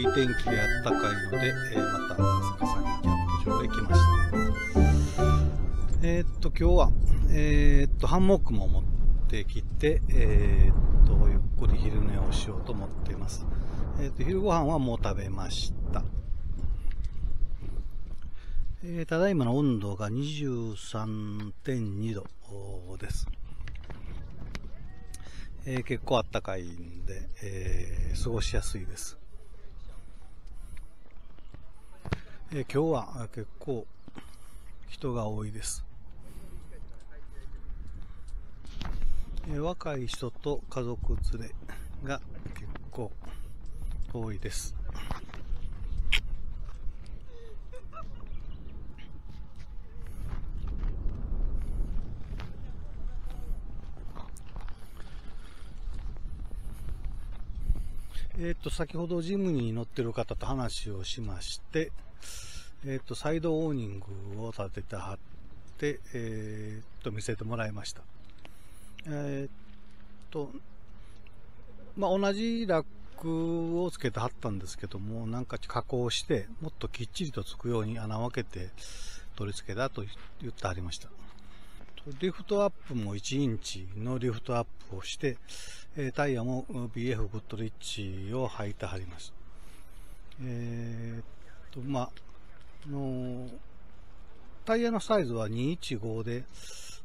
い天気であったかいので、えー、また高崎キャンプ場へ来ました。えー、っと、今日は、えー、っと、ハンモックも持ってきて、えっと、ゆっくり昼寝をしようと思っています。えっと、昼ご飯はもう食べました。えただいまの温度が23.2度です。えー、結構あったかいんで、えー、過ごしやすいです。え、今日は結構人が多いです。え、若い人と家族連れが結構多いです。えっ、と、先ほどジムに乗ってる方と話をしまして、えっ、と、サイドオーニングを立てて貼って、えっ、と、見せてもらいました。えっ、と、まあ、同じラックをつけて貼ったんですけども、なんか加工して、もっときっちりとつくように穴を開けて取り付けたと言ってありました。リフトアップも1インチのリフトアップをして、タイヤも BF グッドリッチを履いてはります。えー、と、まあ、のタイヤのサイズは215で、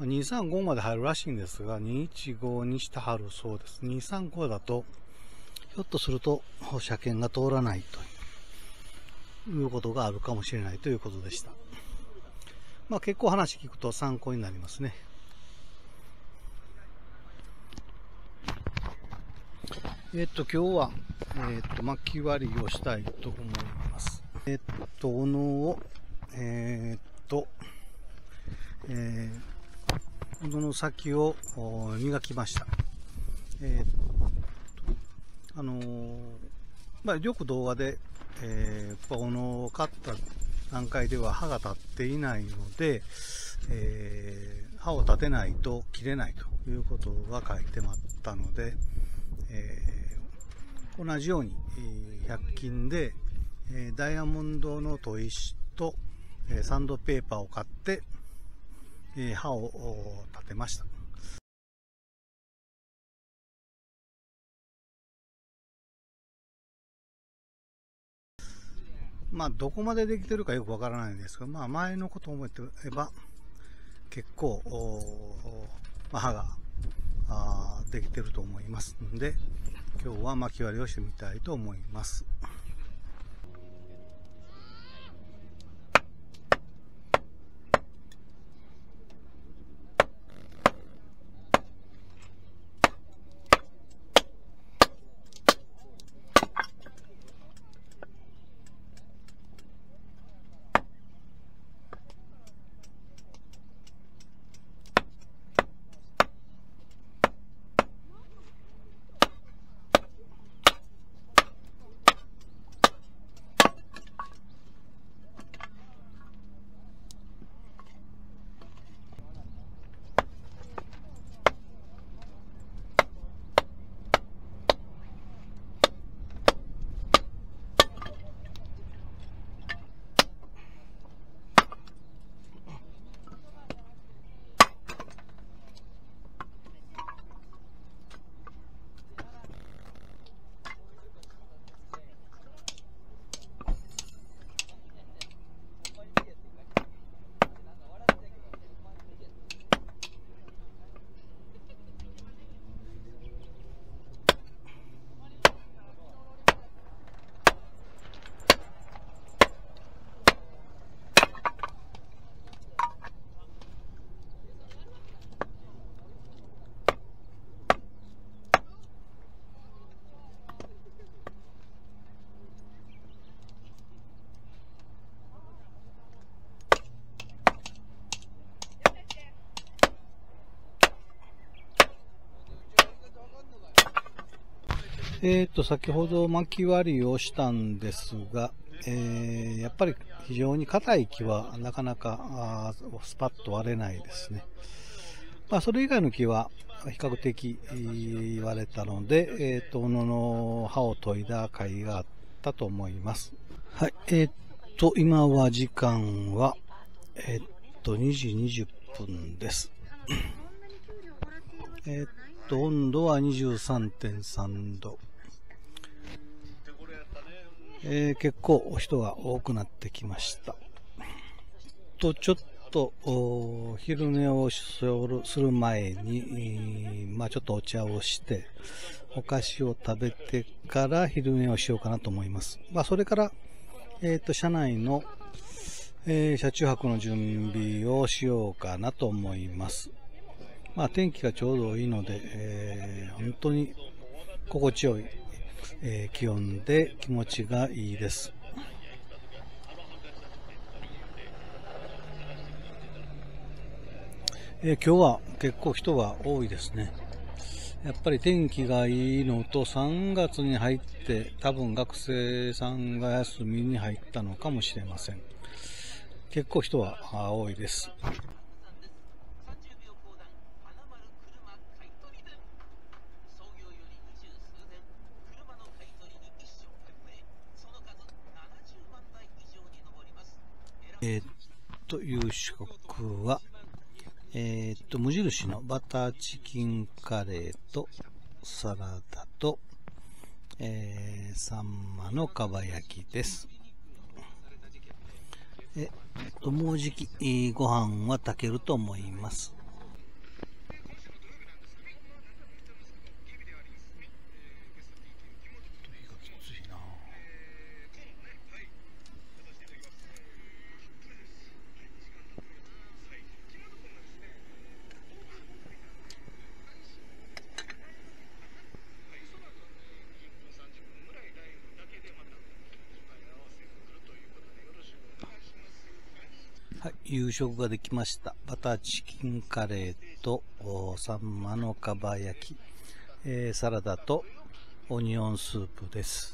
235まで入るらしいんですが、215にしてはるそうです。235だと、ひょっとすると車検が通らないということがあるかもしれないということでした。まあ結構話聞くと参考になりますね。えっと、今日は、えっと、巻き割りをしたいと思います。えっと、おのを、えっと、えー、の先を磨きました。えっと、あのー、まあ、よく動画で、えー、おのを買った段階では刃が立っていないので、えー、刃を立てないと切れないということが書いてあったので、えー、同じように、100均で、えダイヤモンドの砥石と、えサンドペーパーを買って、え刃を立てました。まあ、どこまでできてるかよくわからないんですが、まあ、前のことを思えば、結構、まあ、刃があできてると思いますんで、今日は巻き割りをしてみたいと思います。えっ、と、先ほど巻き割りをしたんですが、えー、やっぱり非常に硬い木はなかなかスパッと割れないですね。まあ、それ以外の木は比較的言われたので、えっ、ー、と、斧の刃を研いだ回があったと思います。はい、えっ、ー、と、今は時間は、えっ、と、2時20分です。えっと、温度は23.3度。えー、結構人が多くなってきました。と、ちょっと、昼寝をする前に、まあちょっとお茶をして、お菓子を食べてから昼寝をしようかなと思います。まあそれから、えっ、ー、と、車内の、えー、車中泊の準備をしようかなと思います。まあ天気がちょうどいいので、えー、本当に心地よいえー、気温で気持ちがいいです。えー、今日は結構人が多いですね。やっぱり天気がいいのと3月に入って多分学生さんが休みに入ったのかもしれません。結構人は多いです。えー、っと、夕食は、えー、っと、無印のバターチキンカレーとサラダと、えー、サンマのかば焼きです。えっと、もうじき、ご飯は炊けると思います。はい、夕食ができました。バターチキンカレーとサンマのかば焼き、えー、サラダとオニオンスープです。